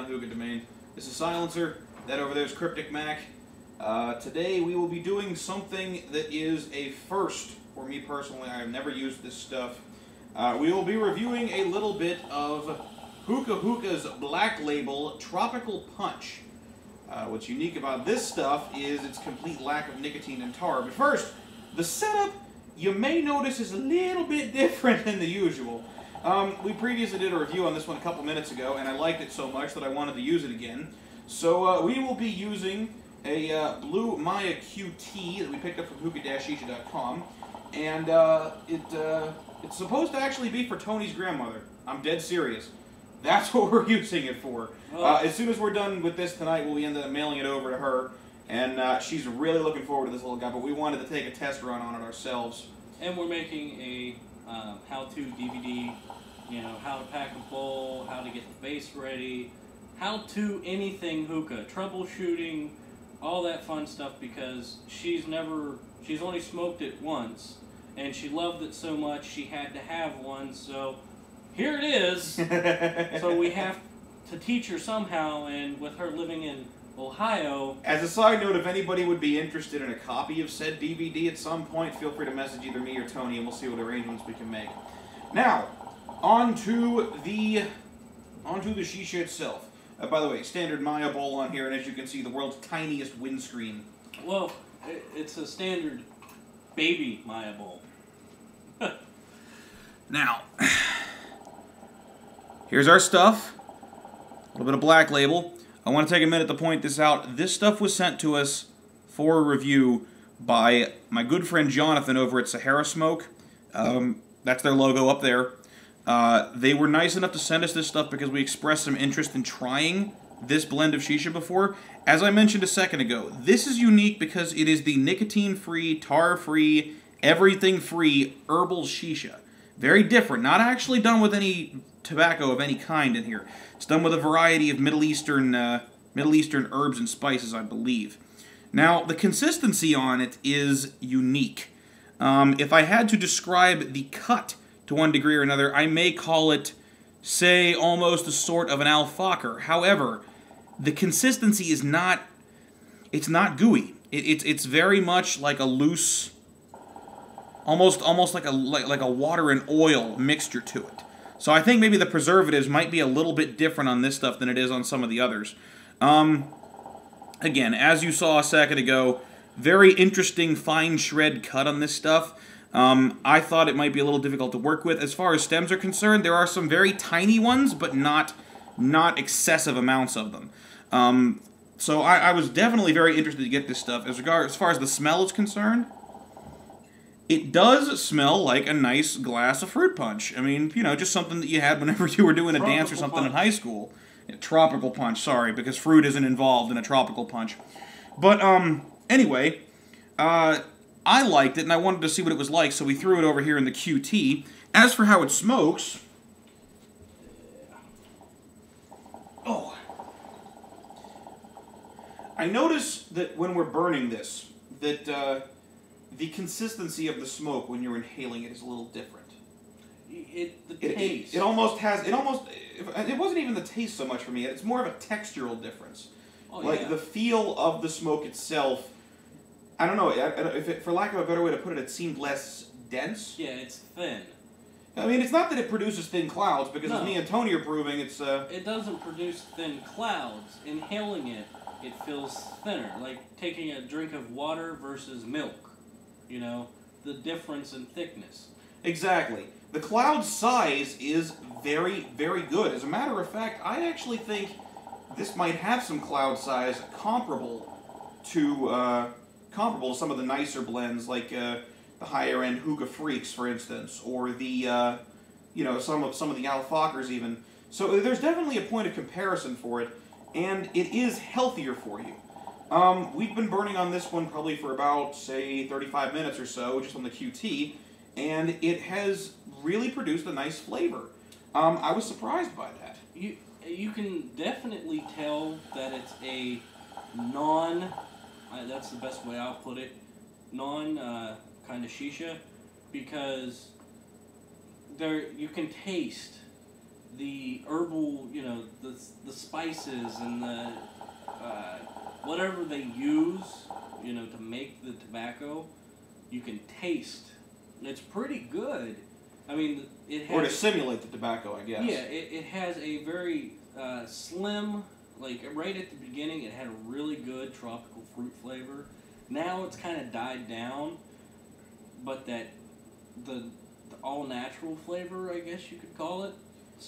on Hookah Domain. This is Silencer. That over there is Cryptic Mac. Uh, today we will be doing something that is a first for me personally. I have never used this stuff. Uh, we will be reviewing a little bit of Hookah Hookah's Black Label Tropical Punch. Uh, what's unique about this stuff is its complete lack of nicotine and tar. But first, the setup you may notice is a little bit different than the usual. Um, we previously did a review on this one a couple minutes ago, and I liked it so much that I wanted to use it again. So uh, we will be using a uh, blue Mya QT that we picked up from hookah-shisha.com, and uh, it uh, it's supposed to actually be for Tony's grandmother. I'm dead serious. That's what we're using it for. Uh, as soon as we're done with this tonight, we'll be end up mailing it over to her, and uh, she's really looking forward to this little guy. But we wanted to take a test run on it ourselves. And we're making a um, how-to DVD, you know, how to pack a bowl, how to get the base ready, how to anything hookah, troubleshooting, all that fun stuff because she's never, she's only smoked it once, and she loved it so much she had to have one, so here it is. so we have to teach her somehow, and with her living in Ohio. As a side note, if anybody would be interested in a copy of said DVD at some point, feel free to message either me or Tony, and we'll see what arrangements we can make. Now, on to the onto the shisha itself. Uh, by the way, standard Mya bowl on here, and as you can see, the world's tiniest windscreen. Well, it's a standard baby Mya bowl. now, here's our stuff. A little bit of black label. I want to take a minute to point this out. This stuff was sent to us for review by my good friend Jonathan over at Sahara Smoke. Um, that's their logo up there. Uh, they were nice enough to send us this stuff because we expressed some interest in trying this blend of shisha before. As I mentioned a second ago, this is unique because it is the nicotine-free, tar-free, everything-free herbal shisha. Very different. Not actually done with any tobacco of any kind in here. It's done with a variety of Middle Eastern uh, Middle Eastern herbs and spices, I believe. Now, the consistency on it is unique. Um, if I had to describe the cut to one degree or another, I may call it, say, almost a sort of an Al Fakher. However, the consistency is not, it's not gooey. It, it's, it's very much like a loose, almost almost like a like, like a water and oil mixture to it. So I think maybe the preservatives might be a little bit different on this stuff than it is on some of the others. Um, again, as you saw a second ago, very interesting fine shred cut on this stuff. Um, I thought it might be a little difficult to work with. As far as stems are concerned, there are some very tiny ones, but not not excessive amounts of them. Um, so I, I, was definitely very interested to get this stuff. As regard as far as the smell is concerned, it does smell like a nice glass of fruit punch. I mean, you know, just something that you had whenever you were doing a tropical dance or something punch. in high school. Yeah, tropical punch, sorry, because fruit isn't involved in a tropical punch. But um, anyway, uh, I liked it and I wanted to see what it was like, so we threw it over here in the QT. As for how it smokes, oh, I notice that when we're burning this, that. Uh, the consistency of the smoke when you're inhaling it is a little different. It the it, taste. It, it, almost has. It almost. It wasn't even the taste so much for me. It's more of a textural difference. Oh, like yeah. the feel of the smoke itself. I don't know. If it, for lack of a better way to put it, it seemed less dense. Yeah, it's thin. I mean, it's not that it produces thin clouds because, no. as me and Tony are proving, it's. Uh, it doesn't produce thin clouds. Inhaling it, it feels thinner, like taking a drink of water versus milk you know, the difference in thickness. Exactly. The cloud size is very, very good. As a matter of fact, I actually think this might have some cloud size comparable to uh, comparable to some of the nicer blends, like uh, the higher end Hookah Freaks, for instance, or the uh, you know some of some of the Al Fakhers even. So there's definitely a point of comparison for it, and it is healthier for you. Um, we've been burning on this one probably for about, say, 35 minutes or so, just on the QT, and it has really produced a nice flavor. Um, I was surprised by that. You, you can definitely tell that it's a non, uh, that's the best way I'll put it, non uh, kind of shisha, because there you can taste the herbal, you know, the the spices and the uh, whatever they use, you know, to make the tobacco, you can taste. It's pretty good. I mean, it has Or to simulate the tobacco, I guess. yeah, it, it has a very uh, slim, like right at the beginning, it had a really good tropical fruit flavor. Now it's kind of died down, but that the, the all natural flavor, I guess you could call it,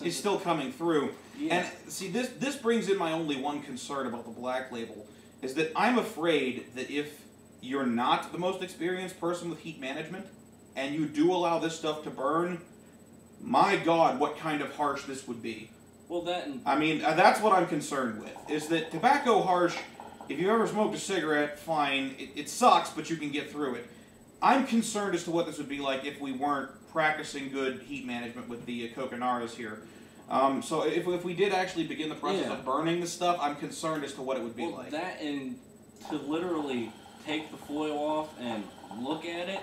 It's still coming through. yeah, And see, this this brings in my only one concern about the black label is that I'm afraid that if you're not the most experienced person with heat management and you do allow this stuff to burn, my God, what kind of harsh this would be. well that I mean, uh, that's what I'm concerned with. Is that tobacco harsh? If you ever smoked a cigarette, fine. It, it sucks, but you can get through it. I'm concerned as to what this would be like if we weren't practicing good heat management with the uh, Coconaras here. Um, so if, if we did actually begin the process Yeah. of burning the stuff, I'm concerned as to what it would be well, like. that and to literally take the foil off and look at it,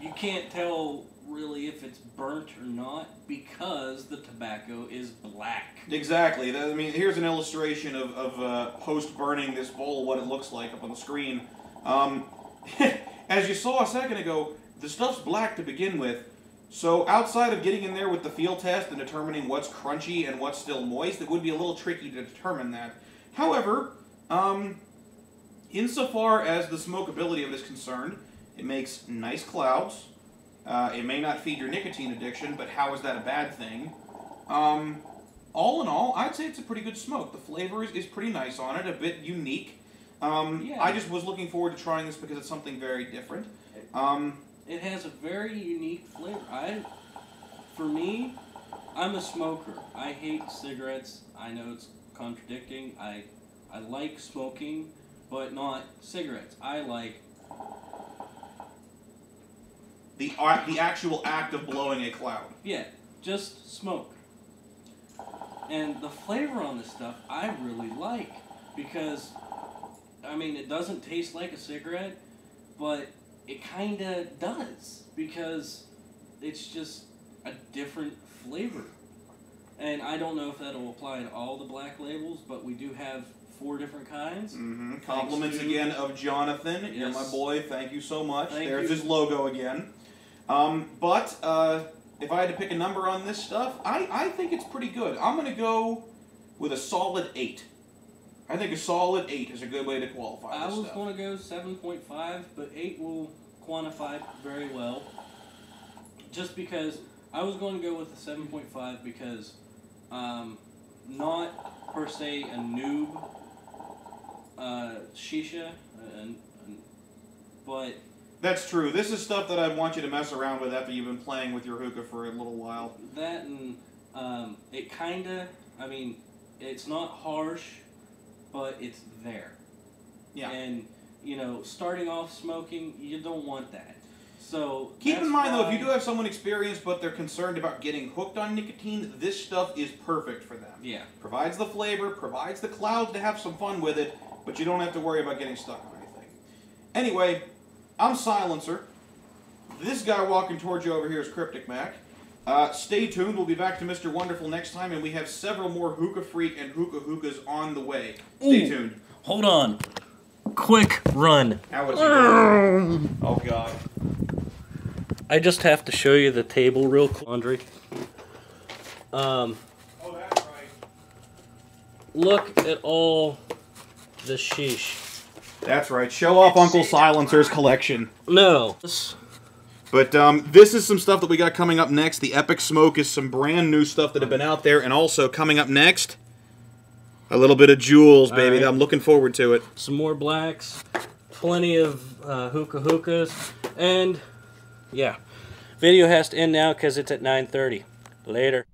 you can't tell really if it's burnt or not because the tobacco is black. Exactly. That- I mean, here's an illustration of, of uh, post burning this bowl, what it looks like up on the screen. Um, as you saw a second ago, the stuff's black to begin with. So outside of getting in there with the field test and determining what's crunchy and what's still moist, it would be a little tricky to determine that. However, um, insofar as the smokability of it is concerned, it makes nice clouds. Uh, it may not feed your nicotine addiction, but how is that a bad thing? Um, all in all, I'd say it's a pretty good smoke. The flavor is, is pretty nice on it, a bit unique. Um, Yeah. I just was looking forward to trying this because it's something very different. Um, It has a very unique flavor. I, for me, I'm a smoker. I hate cigarettes. I know it's contradicting. I, I like smoking, but not cigarettes. I like the ar- the actual act of blowing a cloud. yeah, just smoke. And the flavor on this stuff I really like because, I mean, it doesn't taste like a cigarette, but it kind of does because it's just a different flavor. And I don't know if that'll apply to all the black labels, but we do have four different kinds. Mm-hmm. Compliments to- again of Jonathan. You're my boy. Thank you so much. Thank There's you. his logo again. Um, but uh, if I had to pick a number on this stuff, I, I think it's pretty good. I'm going to go with a solid 8. I think a solid 8 is a good way to qualify I this was going to go 7.5, but 8 will quantify very well. Just because I was going to go with a 7.5 because um, not per se a noob uh, shisha, and, and, but That's true. This is stuff that I want you to mess around with after you've been playing with your hookah for a little while. that and um, it kind of, I mean, it's not harsh, but it's there. Yeah. And, you know, starting off smoking, you don't want that. So Keep in mind though, if you do have someone experienced but they're concerned about getting hooked on nicotine, this stuff is perfect for them. Yeah. Provides the flavor, provides the clouds to have some fun with it, but you don't have to worry about getting stuck on anything. Anyway, I'm Silencer. This guy walking towards you over here is Cryptic Mac. Uh, stay tuned. We'll be back to Mr. Wonderful next time, and we have several more Hookah Freak and Hookah Hookahs on the way. Stay Ooh. tuned. Hold on. Quick run. How is he doing? Oh, God. I just have to show you the table real quick. Laundry. Um, Oh, that's right. look at all the sheesh. That's right. Show off Uncle Silencer's collection. No. But um, this is some stuff that we got coming up next. The Epic Smoke is some brand new stuff that have been out there, and also coming up next, a little bit of jewels, baby. Right. I'm looking forward to it. Some more blacks. Plenty of uh, hookah hookahs. And, yeah. Video has to end now because it's at 9.30. Later.